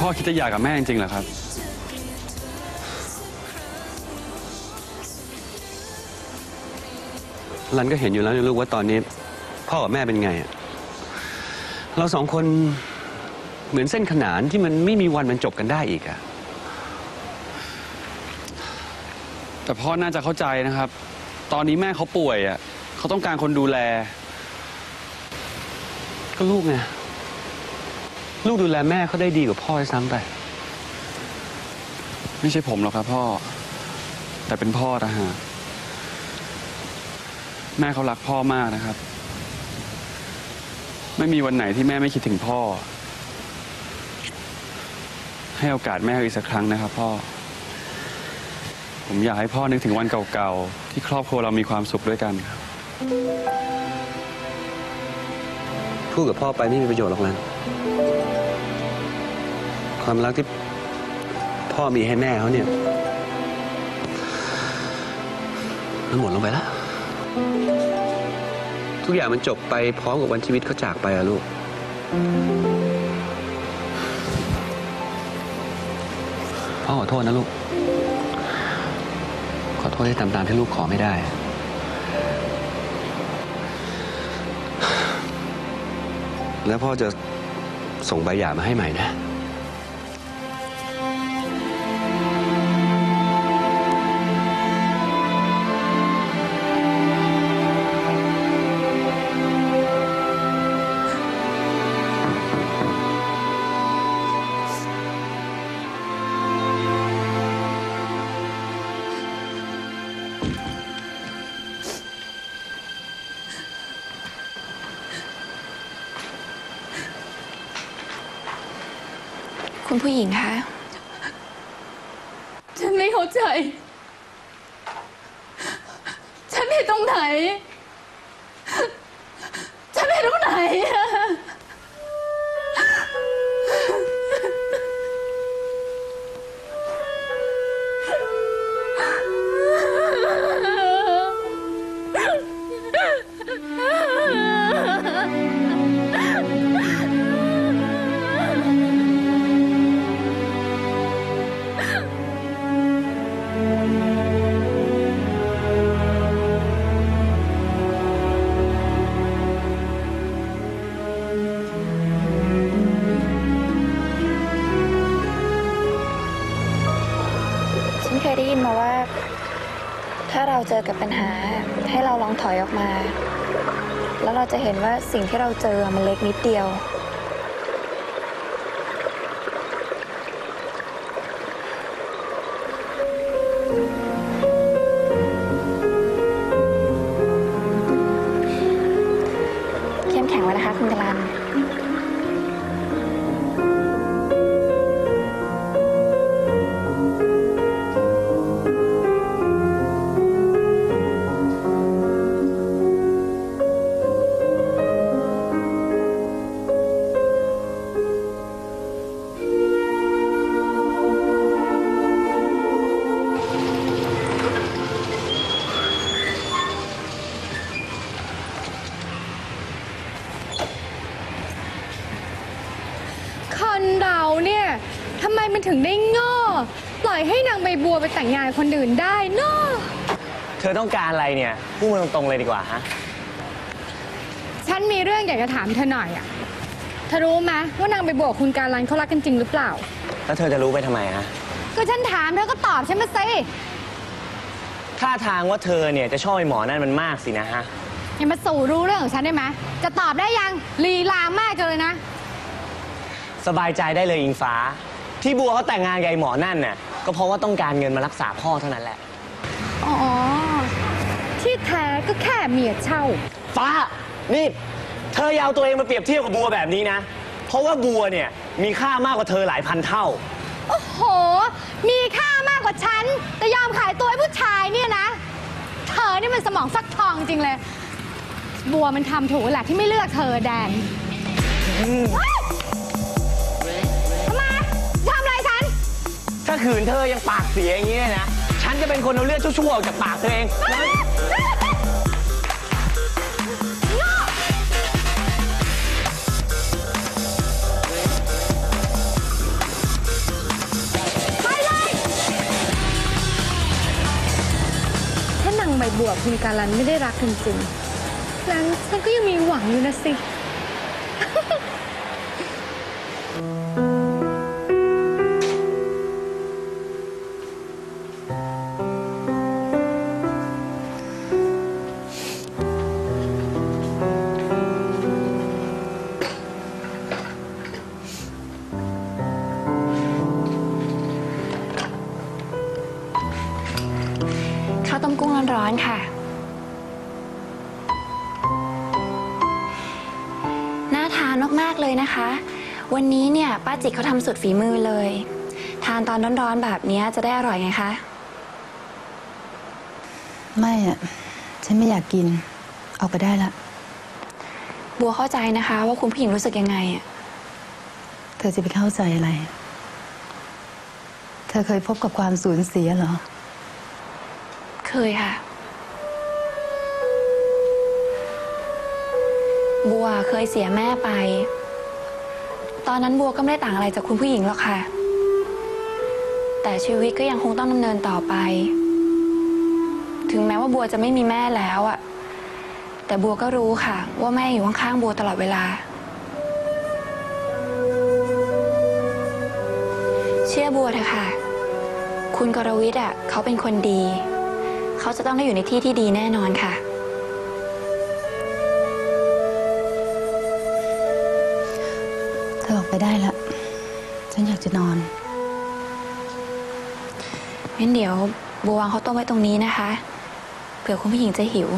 พ่อคิดจะหย่ากับแม่จริงๆเหรอครับ รันก็เห็นอยู่แล้วนะลูกว่าตอนนี้ พ่อกับแม่เป็นไงอะเราสองคนเหมือนเส้นขนานที่มันไม่มีวันมันจบกันได้อีกอะแต่พ่อน่าจะเข้าใจนะครับ ตอนนี้แม่เขาป่วยอะเขาต้องการคนดูแล ก็ลูกไง ลูกดูแลแม่เขาได้ดีกว่าพ่อด้วยซ้ำไป ไม่ใช่ผมหรอกครับพ่อ แต่เป็นพ่อนะฮะแม่เขารักพ่อมากนะครับ ไม่มีวันไหนที่แม่ไม่คิดถึงพ่อ ให้โอกาสแม่เขาอีกสักครั้งนะครับพ่อ ผมอยากให้พ่อนึกถึงวันเก่าๆ ที่ครอบครัวเรามีความสุขด้วยกันครับพูดกับพ่อไปไม่มีประโยชน์หรอกรัน ความรักที่พ่อมีให้แม่เขาเนี่ยมันหมดลงไปแล้ว ทุกอย่างมันจบไปพร้อมกับวันชีวิตเขาจากไปอะลูก พ่อขอโทษนะลูก ขอโทษที่ทำตามที่ลูกขอไม่ได้ แล้วพ่อจะส่งใบหย่ามาให้ใหม่นะ คุณผู้หญิงคะ ฉันไม่เข้าใจ ฉันผิดตรงไหน ฉันผิดตรงไหนอะ ฉันเคยได้ยินมาว่า ถ้าเราเจอกับปัญหาให้เราลองถอยออกมา แล้วเราจะเห็นว่าสิ่งที่เราเจอมันเล็กนิดเดียว คนเราเนี่ยทำไมมันถึงได้โง่ปล่อยให้นางใบบัวไปแต่งงานคนอื่นได้เนาะเธอต้องการอะไรเนี่ยพูดมาตรงๆเลยดีกว่าฮะฉันมีเรื่องอยากจะถามเธอหน่อยอะเธอรู้ไหมว่านางใบบัวกับคุณการันเขารักกันจริงหรือเปล่า แล้วเธอจะรู้ไปทำไมฮะก็ฉันถามเธอก็ตอบฉันมาสิท่าทางว่าเธอเนี่ยจะชอบไอ้หมอนั่นมันมากสินะฮะอย่ามาสู่รู้เรื่องของฉันได้ไหมจะตอบได้ยังลีลามากจังเลยนะ สบายใจได้เลยอิงฟ้า ที่บัวเขาแต่งงานกับไอ้หมอนั่นน่ะก็เพราะว่าต้องการเงินมารักษาพ่อเท่านั้นแหละ อ๋อ ที่แท้ก็แค่เมียเช่า ฟ้า นี่ เธออยาเอาตัวเองมาเปรียบเทียบกับบัวแบบนี้นะ เพราะว่าบัวเนี่ยมีค่ามากกว่าเธอหลายพันเท่า โอ้โห มีค่ามากกว่าฉัน แต่ยอมขายตัวให้ผู้ชายเนี่ยนะ เธอนี่มันสมองฟักทองจริงเลย บัวมันทำถูกแหละที่ไม่เลือกเธอแดน ขืนเธอยังปากเสียอย่างนี้เลยนะ ฉันจะเป็นคนเอาเลือดชั่วๆออกจากปากเธอเองถ้านางใบบัวคุณการันไม่ได้รักจริงๆแล้วฉันก็ยังมีหวังอยู่นะสิ ร้อนๆค่ะ น่าทานมาก ๆ เลยนะคะ วันนี้เนี่ยป้าจิกเขาทำสุดฝีมือเลย ทานตอนร้อน ๆ แบบเนี้ยจะได้อร่อยไงคะ ไม่อะฉันไม่อยากกิน เอาไปได้ละ บัวเข้าใจนะคะ ว่าคุณผู้หญิงรู้สึกยังไงอะเธอจะไปเข้าใจอะไร เธอเคยพบกับความสูญเสียเหรอ เคยค่ะ บัวเคยเสียแม่ไป ตอนนั้นบัวก็ไม่ได้ต่างอะไรจากคุณผู้หญิงหรอกค่ะ แต่ชีวิตก็ยังคงต้องดำเนินต่อไป ถึงแม้ว่าบัวจะไม่มีแม่แล้วอะแต่บัวก็รู้ค่ะ ว่าแม่อยู่ข้างๆบัวตลอดเวลา เชื่อบัวเถอะค่ะ คุณกรวิทย์อะเขาเป็นคนดี เขาจะต้องได้อยู่ในที่ที่ดีแน่นอนค่ะ เธอออกไปได้ละ ฉันอยากจะนอน งั้นเดี๋ยวบัววางข้าวต้มไว้ตรงนี้นะคะ เผื่อคุณผู้หญิงจะหิว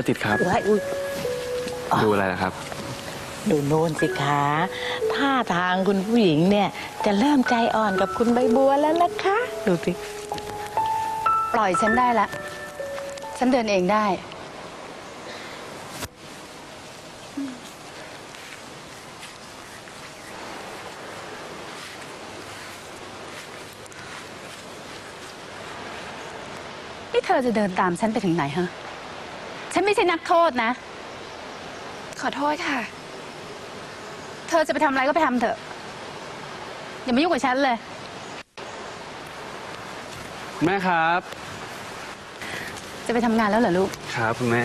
ป้าจิตครับ ว้ายอุ๊ยดูอะไรล่ะครับ ดูโน่นสิคะท่าทางคุณผู้หญิงเนี่ย จะเริ่มใจอ่อนกับคุณใบบัวแล้วนะคะ ดูสิ ปล่อยฉันได้ละ ฉันเดินเองได้ นี่เธอจะเดินตามฉันไปถึงไหนฮะ ฉันไม่ใช่นักโทษนะ ขอโทษค่ะ เธอจะไปทำอะไรก็ไปทำเถอะ อย่ามายุ่งกับฉันเลย แม่ครับ จะไปทำงานแล้วเหรอลูก ครับคุณแม่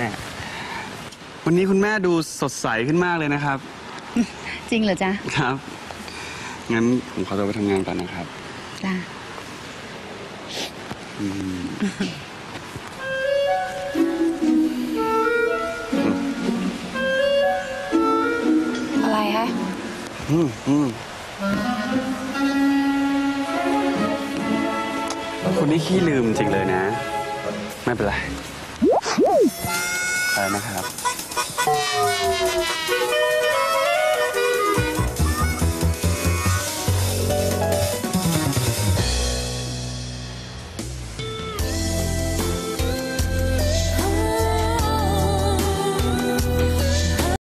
วันนี้คุณแม่ดูสดใสขึ้นมากเลยนะครับ จริงเหรอจ๊ะครับ งั้นผมขอตัวไปทำงานก่อนนะครับ จ้าอืม อืมอืมคุณนี่ขี้ลืมจริงเลยนะ ไม่เป็นไร ไปนะครับ